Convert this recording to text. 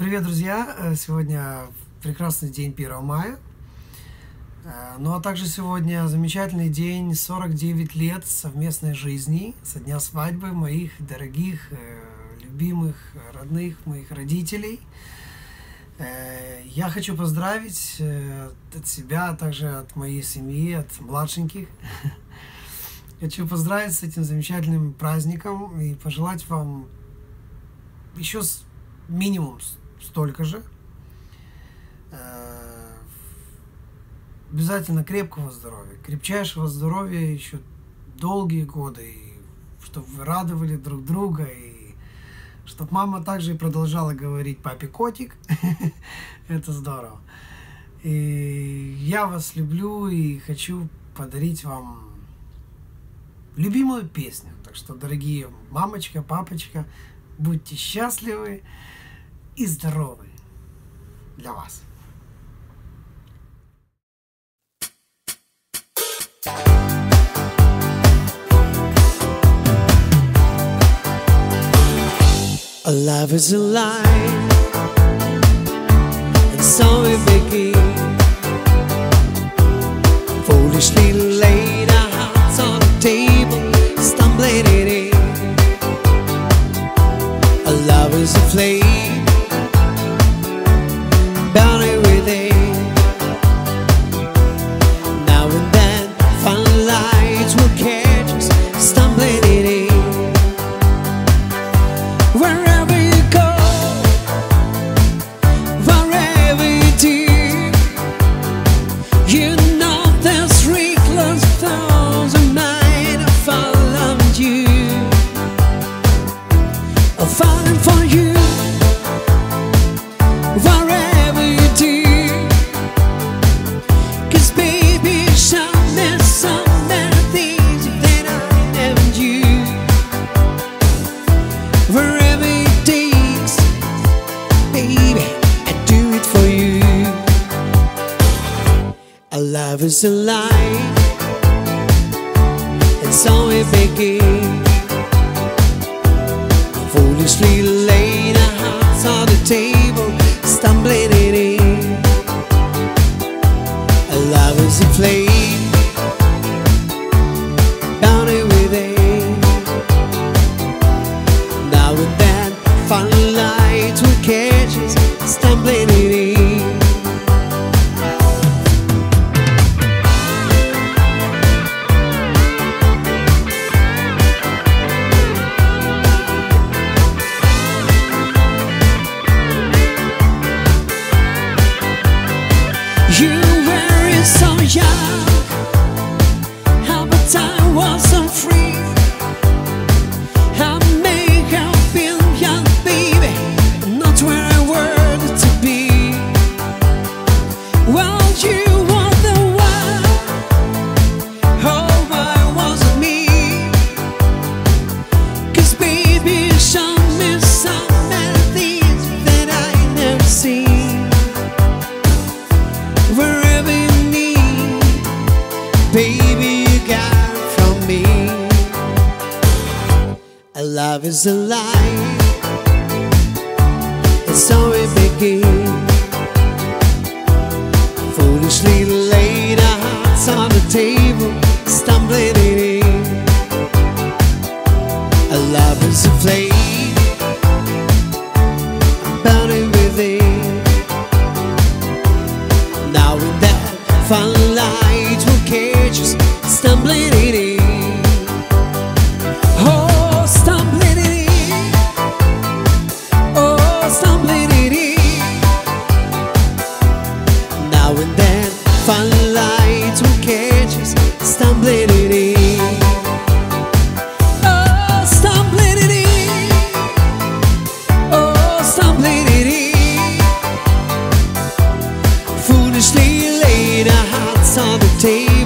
Привет, друзья! Э, сегодня прекрасный день 1 мая. Э, ну а также сегодня замечательный день, 49 лет совместной жизни со дня свадьбы моих дорогих, э, любимых, родных, моих родителей. Я хочу поздравить от себя, а также от моей семьи, от младшеньких. Хочу поздравить с этим замечательным праздником и пожелать вам еще минимум столько же. Э, обязательно крепкого здоровья, крепчайшего здоровья еще долгие годы, и чтобы вы радовали друг друга, и чтобы мама также продолжала говорить папе котик. Это здорово. И я вас люблю и хочу подарить вам любимую песню. Так что, дорогие мамочка, папочка, будьте счастливы и здоровы для вас. A love is a lie, and so we begin. Foolishly laid our hearts on the table, stumbling it in. A love is a flame Love is a lie. And so we begin Foolishly laying our hearts on the table Stumbling it in. A love is a flame love is a lie. And so it began Foolishly laid our hearts on the table Stumbling in A love is a flame Burning within. Now and then Fun light will catch us Stumbling in foolishly